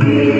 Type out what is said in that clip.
be.